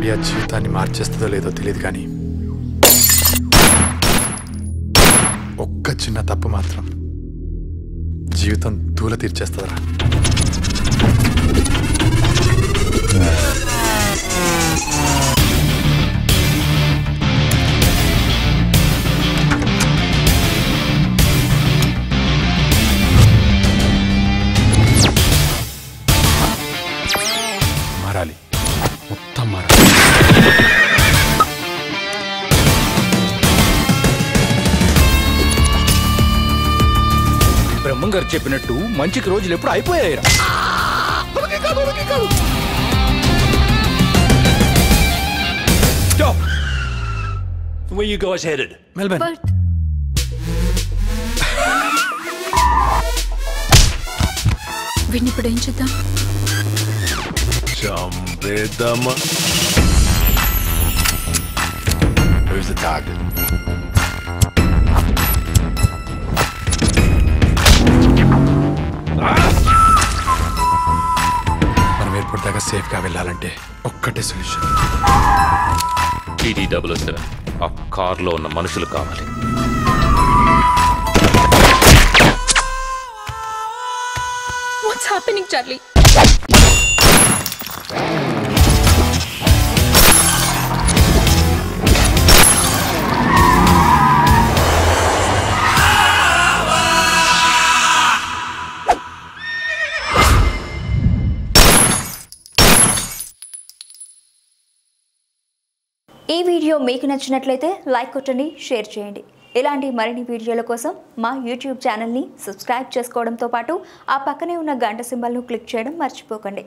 Idea జీవితాన్ని మార్చేస్తుందో లేదో తెలియదు కానీ ఒక్క చిన్న తప్పు మాత్రం జీవితం దూల తీర్చేస్తుందిరా. బ్రహ్మం గారు చెప్పినట్టు మంచికి రోజులు ఎప్పుడు అయిపోయాయిరా Stop! Where you guys headed? Melbourne but వీడిని ఇప్పుడు ఏం చేద్దాం చంపేద్దామా Who's the target? సేఫ్గా వెళ్ళాలంటే ఒక్కటే సొల్యూషన్. టీటీ డబుల్ సెవెన్ ఆ కార్లో ఉన్న మనుషులు కావాలి. వాట్స్ హ్యాపెనింగ్ చార్లీ ఈ వీడియో మీకు నచ్చినట్లయితే లైక్ కొట్టండి షేర్ చేయండి. ఇలాంటి మరిన్ని వీడియోల కోసం మా యూట్యూబ్ ఛానల్ని సబ్స్క్రైబ్ చేసుకోవడంతో పాటు ఆ పక్కనే ఉన్న గంట సింబల్ను క్లిక్ చేయడం మర్చిపోకండి.